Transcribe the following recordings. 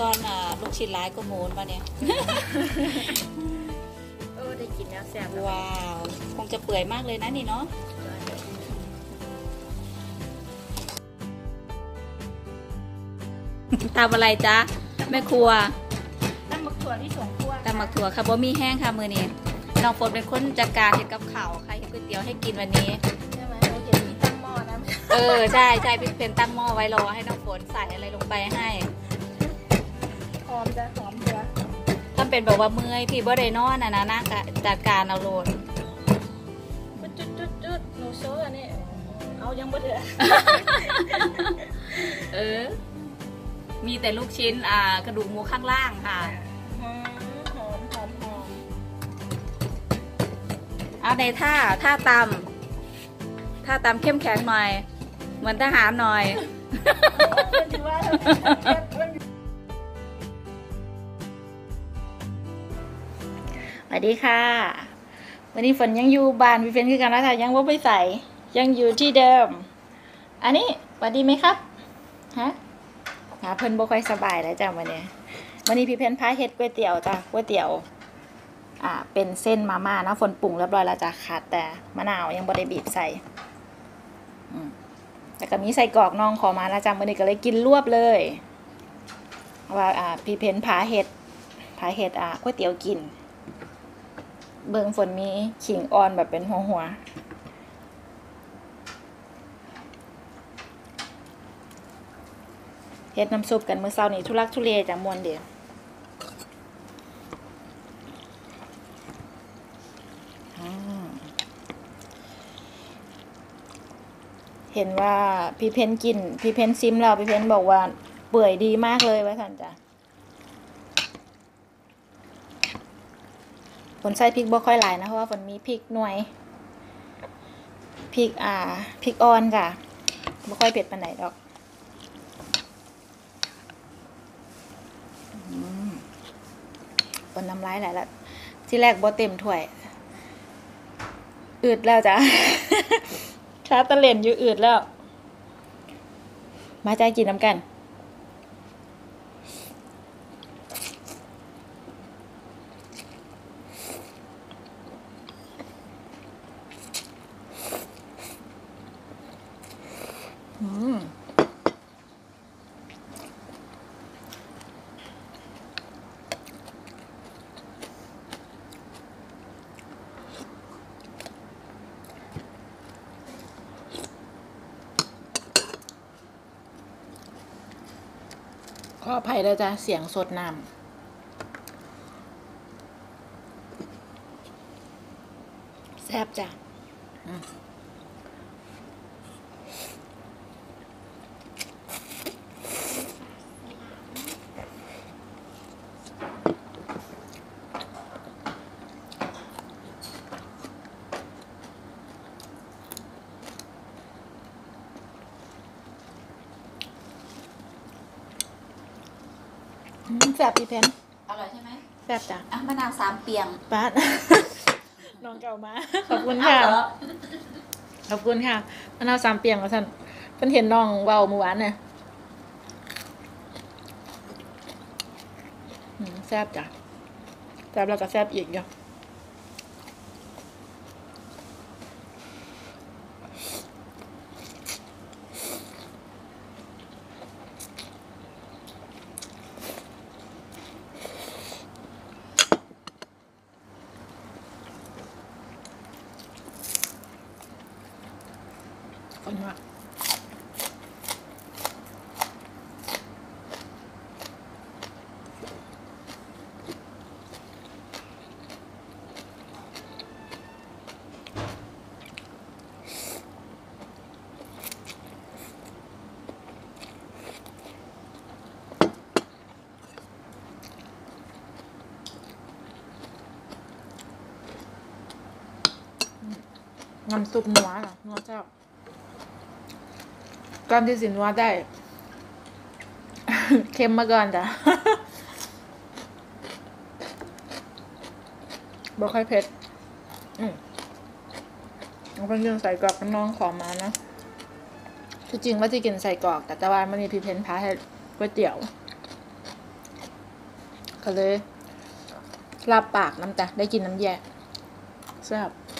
ตอนอ่าลูกชิ้นร้ายก็หมูนมาเนี่ย เออได้กินแล้วแซ่บแล้วว้าว คงจะเปื่อยมากเลยนะนี่เนาะทำอะไรจ๊ะแม่ครัวน้ำมักถั่วที่สวนครัวตำหมักถั่วค่ะบ่มีแห้งค่ะมือนี้น้องฝนเป็นคนจัดการเห็ดกับข้าวค่ะเห็ดก๋วยเตี๋ยวให้กินวันนี้ใช่ไหมเราเห็นมีตั้งหม้อนะเออใช่ใช่พี่เพนตั้งหม้อไว้รอให้น้องฝนใส่อะไรลงไปให้ห อมจะหอมเถือถ้าเป็นแบบว่าเมื่อยพี่บ่ได้นอนนะนะนะกะจัดการเอาโลดจุดจุดจุดหนูโซ่อันนี้เอายังบ่เถือเออ มีแต่ลูกชิ้นอ่ากระดูกหมูข้างล่างค่ะหอมหอมหอมหอมเอาในท่าท่าตำท่าตำเข้มแข็งหน่อย เหมือนทหารหน่อยเป็นที่ว่า สวัสดีค่ะ วันนี้ฝนยังอยู่บ้านพี่เฟนคือกันนะคะยังว่าไปใส่ยังอยู่ที่เดิม อันนี้สวัสดีไหมครับฮะหาเพิ่นบ่ค่อยสบายแล้วจ้ะวันนี้วันนี้พี่เพนพาเฮ็ดก๋วยเตี๋ยวจ้ะก๋วยเตี๋ยวอ่าเป็นเส้นมาม่านะฝนปรุงเรียบร้อยแล้วจ้ะขาดแต่มะนาวยังบ่ได้บีบใส่อืมแล้วก็มีใส่กรอกน้องขอมาแล้วจ้ะวันนี้ก็เลยกินรวบเลย ว่าอ่าพี่เพนพาเฮ็ดพาเฮ็ดอ่าก๋วยเตี๋ยวกิน เบิงฝนมีขิงอ่อนแบบเป็นหัวหัวเฮ็ดน้ำซุปกันมื้อเช้านี้ทุลักทุเลจากมวนเดียวเห็นว่าพี่เพนกิน พี่เพนซิมแล้วพี่เพนบอกว่าเปื่อยดีมากเลยไว่าท่นจ้ะ ฝนใส่พริกบ่ค่อยหลายนะเพราะว่าฝนมีพริกหน่วยพริกอ่าพริกอ่อนค่ะบ่ค่อยเผ็ดปานไหนดอกฝนน้ำลายไหลละที่แรกบ่เต็มถ้วยอืดแล้วจ้ะชาตะเล่นอยู่อืดแล้ว มาใจกินน้ำกัน อืมข ออภัยแล้วจ้ะเสียงสดน้ำแซ่บจ้ะ แซ่บพี่เพนอร่อยใช่ไหมแซ่บจ้ะอะมะนาวสามเปียงป้าด น้องเก่ามา ขอบคุณอ้าค่ะวเหรอขอบคุณค่ะมะนาวสามเปียงกับท่านเพิ่นเห็นน้องเว้าเมื่อวานเนี่ยอืมแซ่บจ้ะแซ่บแล้วก็แซ่บอีกเนาะคนว่า น้ำซุปนัวเหรอนัวเจ้าก่อนที่สินว่าได้ เค็มมาก่อนจ้ะบ่ค่อยเผ็ด อืมเอเป็นกินใส่กรอกน้องขอมานะที่จริงว่าจะกินใส่กรอก แต่ตะวันมันมีพี่เพนพาให้ก๋วยเตี๋ยว ก็เลยรับปากน้ำจ้ะได้กินน้ำแย่แซ่บอืมกแซ่บ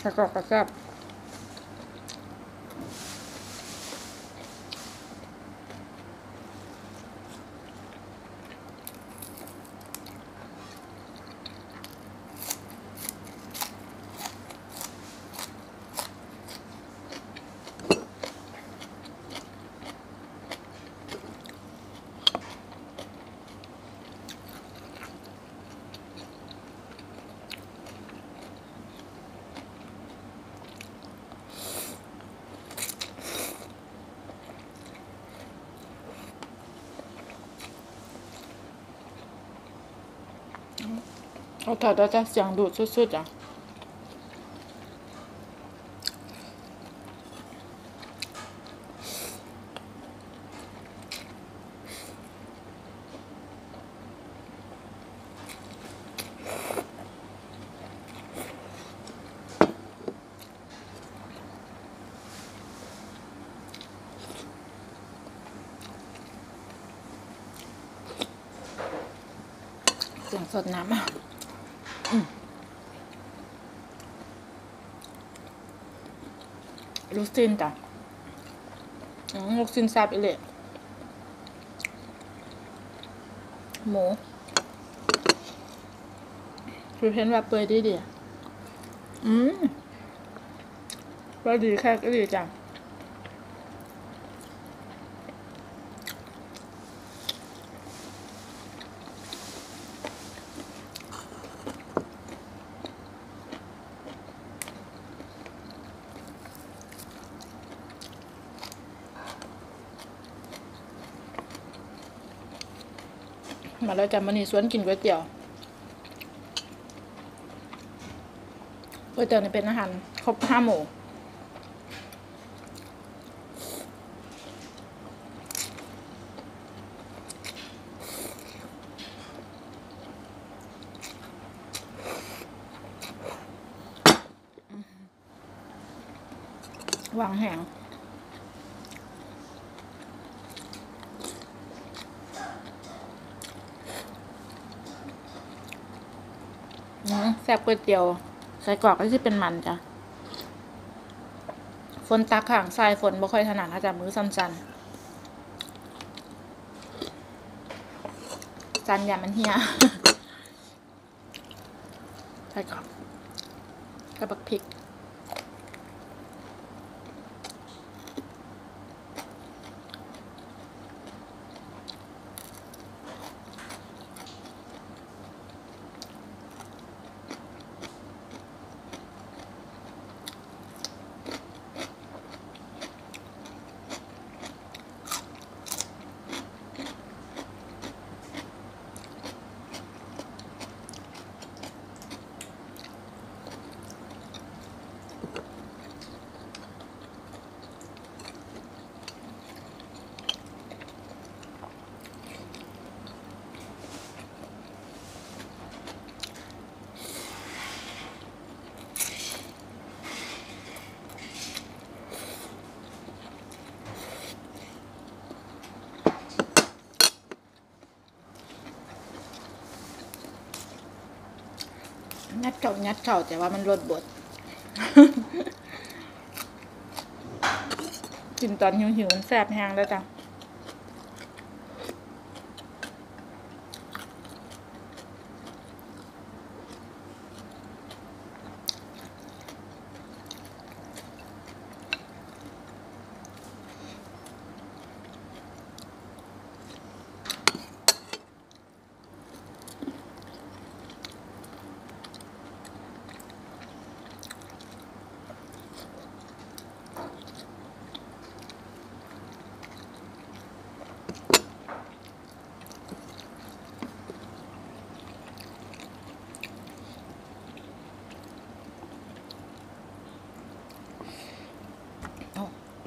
เอาถ อดแล้วจะเสียงดูดสุดๆอะเสียงสดน้ำอะ ลูกซินจ้ะลูกซินแซ่บอีเลยหมูคือเห็นแบบเปื่อยดีดีอืมก็ดีแค่ก็ดีจัง มาแล้วจ้ะมันนี่สวนกินก๋วยเตี๋ยวก๋วยเตี๋ยวนี่เป็นอาหารครบห้าหมู่วางแหง อืมแซ่บก๋วยเตี๋ยวใส่กรอกก็จะเป็นมันจ้ะฝนตักข่างทรายฝนบ่ค่อยถนัดนะจ๊ะมือสั่นๆจันอย่ามันเฮียใส่กรอกกระบักพริกายัดเข่าแต่ว่ามันลดบทกินตอนหิวหิวๆมันแสบแห้งแล้วจ้ะ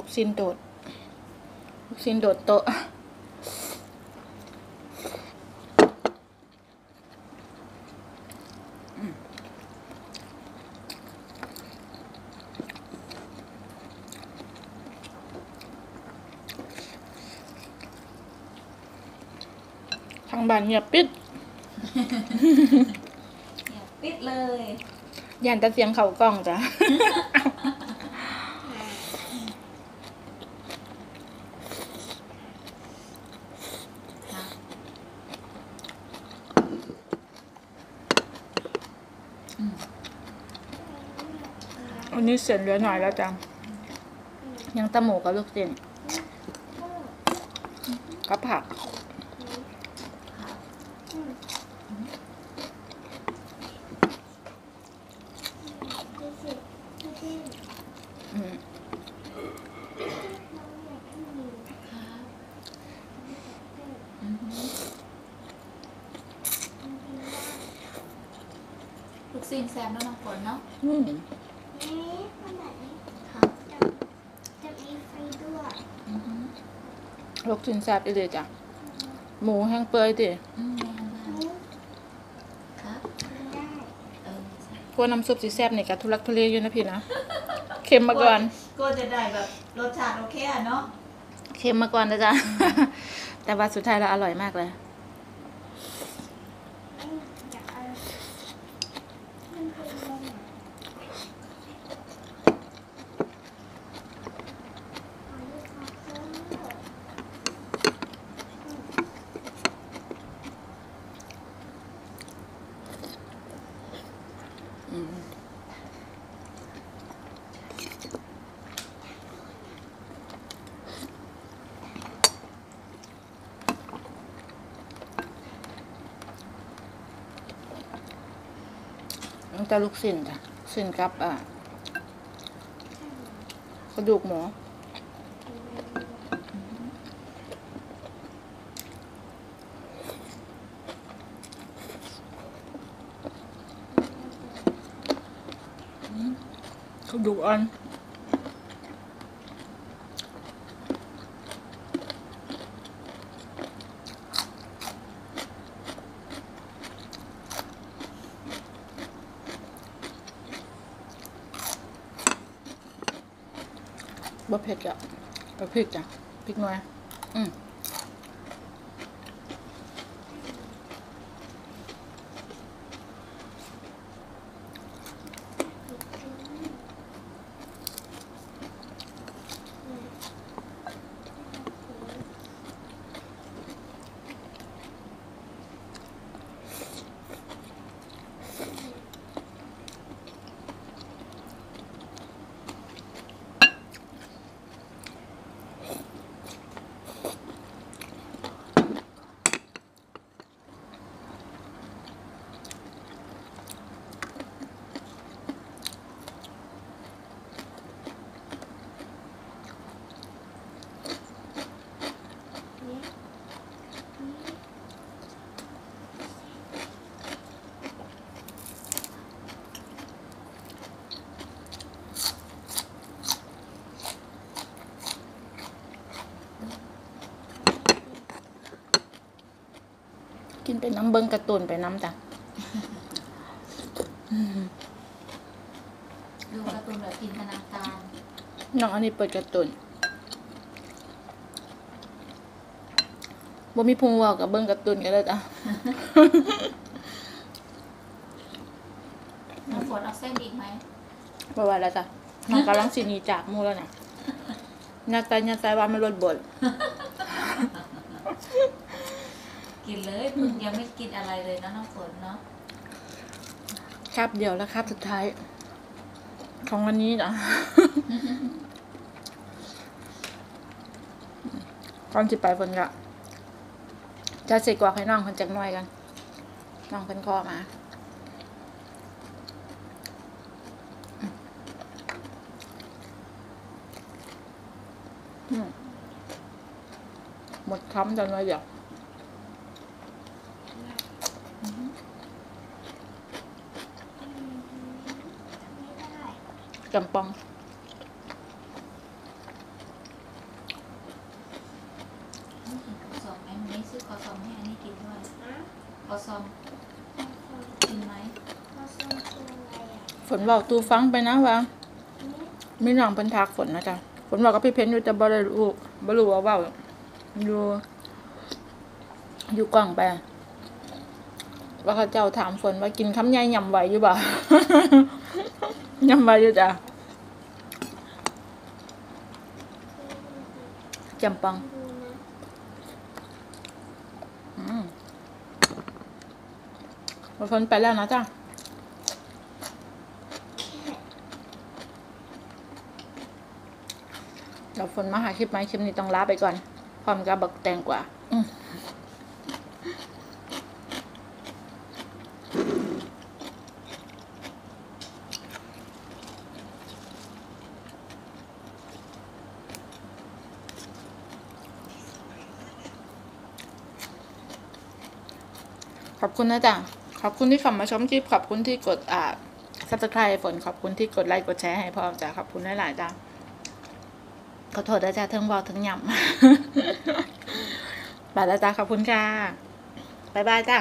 ลูกซินโดด ลูกซินโดดโตะทางบ้านเงียบปิดเงียบปิดเลย ย่านตะเสียงเขากล้องจ้ะ นนี้เสร็จเหลือหน่อยแล้วจ้ะยังตะหมูกับลูกเส้นกับผักอืมลูกซีนแซมแล้วน้องฝนเนาะ อืม นี่ขนาดนี้ ค่ะ จะจะมีไฟด้วย อือหือ ลูกชิ้นแซ่บอีเลยจ้ะ หมูแห้งเปื่อยดิอืมแม่ได้นี่ครับได้เออใช่พวกน้ำซุปสีแซ่บนี่กะทุลักทุเลอยู่นะพี่นะ เค็มมาก่อน ก็จะได้แบบรสชาติโอเคอะเนาะ เค็มมาก่อนนะจ๊ะ แต่ว่าสุดท้ายแล้วอร่อยมากเลย อืมอยากเอามันเป็นลมอะอันนี้ขอเพิ่มหน่อย ตั้ง แต่ลูกสิ้นจ้ะสิ้นกับอ่ากระดูกหมูกระดูกอันบ่ เผ็ดจ้ะบ่พริกจ้ะพริกหน่อย อืม กินเป็นน้ำเบิงกระตุนไปน้ำจ้ะดูการ์ตูนแบบจินตนาการน้องอันนี้เปิดการะตุนบ่มีพุงเวาวกับเบิ้งการะตุนก็ได้จ้ะน้องฝนเอาเส้นอีกไหมบ่ว่าแล้วจ้ะน้องกำลังสิหนีจากหมู่แล้วนะยัดใจยัดใจว่ามันลดบท กินเลยเพิ่งยังไม่กินอะไรเลยนะน้องฝนเนาะครับเดียวแล้วครับสุดท้าย ของวันนี้นะก่อนสิไปฝนก็จะเสกกว่าให้น้องคนจักหน่อยกันน้องเป็นคอมาหมดคำจันเลยเดี๋ยว ไม่ได้ จำปองไม่กินข้าวซองไหมวันนี้ซื้อข้าวซองให้อันนี้กินด้วยนะข้าวซองกินไหมมาส่งคืออะไรอะฝนบอกตูฟังไปนะว่านี่มีน้องเพิ่นทักฝนนะจ๊ะฝนบอกกับพี่เพนอยู่แต่บ่ได้รู้บ่รู้ว่าเว้าอยู่อยู่กล้องไป ว่าเขาเจ้าถามฝนว่ากินคำใหญ่ยำไหวอยู่บ่ ยำไหวอยู่จ้ะจำปังดูนะอืมฝนไปแล้วนะจ้ะเราฝนมาหาคลิปไหมคลิปนี้ต้องลาไปก่อน พร้อมกับบักแตงกว่า คุณนะจ๊ะขอบคุณที่เข้ามาชมคลิป ขอบคุณที่กดอ่า subscribe ฝนขอบคุณที่กดไลค์กดแชร์ให้พ่อจ้ะขอบคุณหลายๆจ้ะขอโทษนะจ๊ะเทิงบอกถึงหย่ำบายแล้วจ้ะขอบคุณค่ะบ๊ายบายจ้ะ